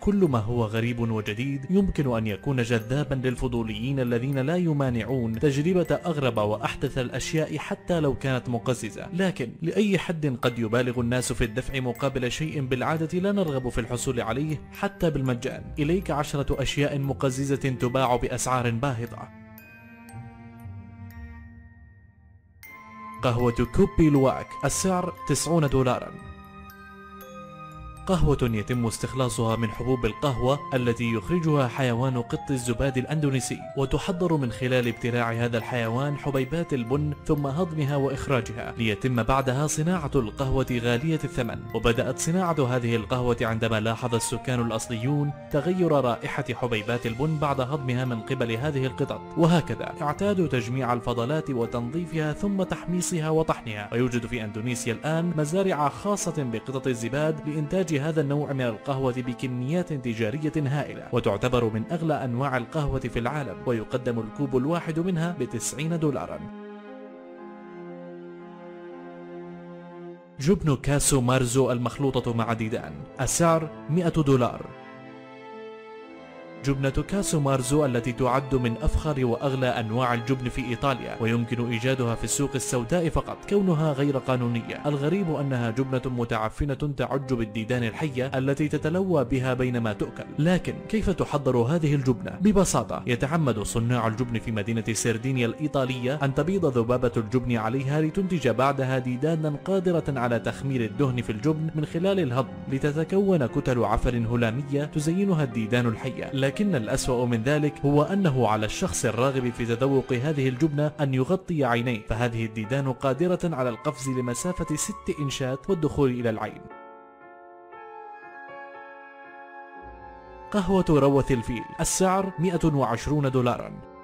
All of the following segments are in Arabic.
كل ما هو غريب وجديد يمكن أن يكون جذابا للفضوليين الذين لا يمانعون تجربة أغرب وأحدث الأشياء حتى لو كانت مقززة. لكن لأي حد قد يبالغ الناس في الدفع مقابل شيء بالعادة لا نرغب في الحصول عليه حتى بالمجان. إليك عشرة أشياء مقززة تباع بأسعار باهظة. قهوة كوبي لواك السعر 90 دولارا. قهوة يتم استخلاصها من حبوب القهوة التي يخرجها حيوان قط الزباد الأندونيسي وتحضر من خلال ابتلاع هذا الحيوان حبيبات البن ثم هضمها وإخراجها ليتم بعدها صناعة القهوة غالية الثمن. وبدأت صناعة هذه القهوة عندما لاحظ السكان الأصليون تغير رائحة حبيبات البن بعد هضمها من قبل هذه القطط. وهكذا اعتادوا تجميع الفضلات وتنظيفها ثم تحميصها وطحنها. ويوجد في أندونيسيا الآن مزارع خاصة بقطط الزباد لإنتاج هذا النوع من القهوة بكميات تجارية هائلة وتعتبر من أغلى أنواع القهوة في العالم ويقدم الكوب الواحد منها بتسعين دولارا. جبن كاسو مارزو المخلوطة مع ديدان السعر 100 دولار. جبنة كاسو مارزو التي تعد من أفخر وأغلى أنواع الجبن في إيطاليا ويمكن إيجادها في السوق السوداء فقط. كونها غير قانونية. الغريب أنها جبنة متعفنة تعج بالديدان الحية التي تتلوى بها بينما تؤكل. لكن كيف تحضر هذه الجبنة؟ ببساطة يتعمد صناع الجبن في مدينة سردينيا الإيطالية أن تبيض ذبابة الجبن عليها لتنتج بعدها ديدانا قادرة على تخمير الدهن في الجبن من خلال الهضم. لتتكون كتل عفن هلامية تزينها الديدان الحية. لكن الأسوأ من ذلك هو أنه على الشخص الراغب في تذوق هذه الجبنة أن يغطي عينيه فهذه الديدان قادرة على القفز لمسافة ست إنشات والدخول إلى العين. قهوة روث الفيل السعر 120 دولارا.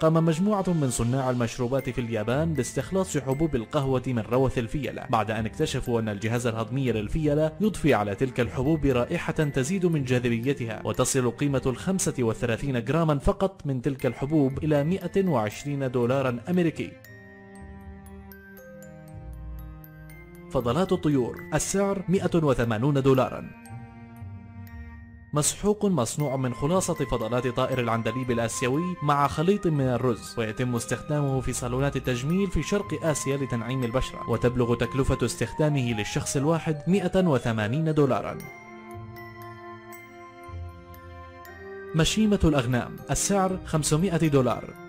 قام مجموعة من صناع المشروبات في اليابان باستخلاص حبوب القهوة من روث الفيلة بعد أن اكتشفوا أن الجهاز الهضمي للفيلة يضفي على تلك الحبوب رائحة تزيد من جاذبيتها وتصل قيمة الخمسة وثلاثين جراما فقط من تلك الحبوب إلى 120 دولارا أمريكي. فضلات الطيور السعر 180 دولارا. مسحوق مصنوع من خلاصة فضلات طائر العندليب الآسيوي مع خليط من الرز ويتم استخدامه في صالونات التجميل في شرق آسيا لتنعيم البشرة وتبلغ تكلفة استخدامه للشخص الواحد 180 دولارا. مشيمة الأغنام السعر 500 دولار.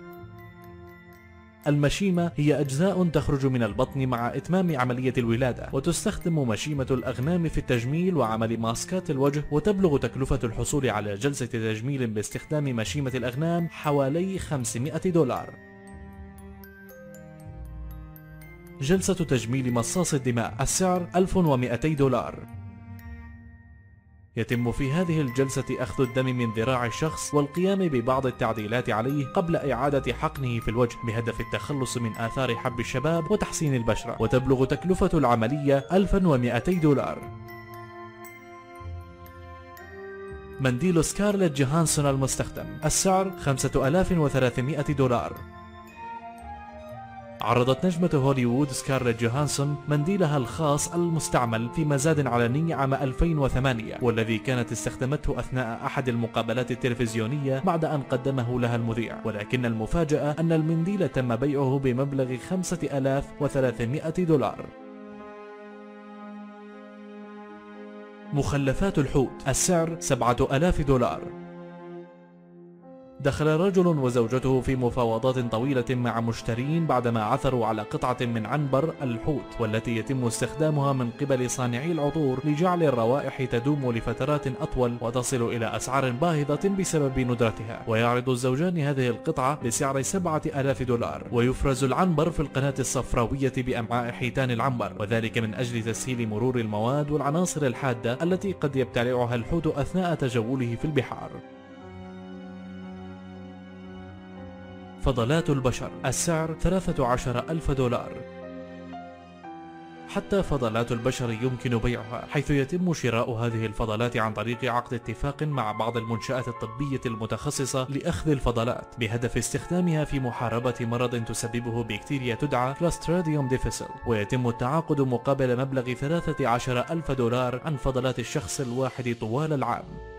المشيمة هي أجزاء تخرج من البطن مع إتمام عملية الولادة وتستخدم مشيمة الأغنام في التجميل وعمل ماسكات الوجه وتبلغ تكلفة الحصول على جلسة تجميل باستخدام مشيمة الأغنام حوالي 500 دولار. جلسة تجميل مصاص الدماء السعر 1200 دولار. يتم في هذه الجلسة أخذ الدم من ذراع الشخص والقيام ببعض التعديلات عليه قبل إعادة حقنه في الوجه بهدف التخلص من آثار حب الشباب وتحسين البشرة وتبلغ تكلفة العملية 1200 دولار. منديل سكارلت جوهانسون المستخدم السعر 5300 دولار. عرضت نجمة هوليوود سكارلت جوهانسون منديلها الخاص المستعمل في مزاد علني عام 2008 والذي كانت استخدمته أثناء أحد المقابلات التلفزيونية بعد أن قدمه لها المذيع. ولكن المفاجأة أن المنديل تم بيعه بمبلغ 5300 دولار. مخلفات الحوت. السعر 7000 دولار. دخل رجل وزوجته في مفاوضات طويلة مع مشترين بعدما عثروا على قطعة من عنبر الحوت والتي يتم استخدامها من قبل صانعي العطور لجعل الروائح تدوم لفترات أطول وتصل إلى أسعار باهظة بسبب ندرتها. ويعرض الزوجان هذه القطعة بسعر سبعة ألاف دولار ويفرز العنبر في القناة الصفراوية بأمعاء حيتان العنبر وذلك من أجل تسهيل مرور المواد والعناصر الحادة التي قد يبتلعها الحوت أثناء تجوله في البحار. فضلات البشر. السعر 13 ألف دولار. حتى فضلات البشر يمكن بيعها حيث يتم شراء هذه الفضلات عن طريق عقد اتفاق مع بعض المنشآت الطبية المتخصصة لأخذ الفضلات بهدف استخدامها في محاربة مرض تسببه بكتيريا تدعى Clostridium difficile ويتم التعاقد مقابل مبلغ 13 ألف دولار عن فضلات الشخص الواحد طوال العام.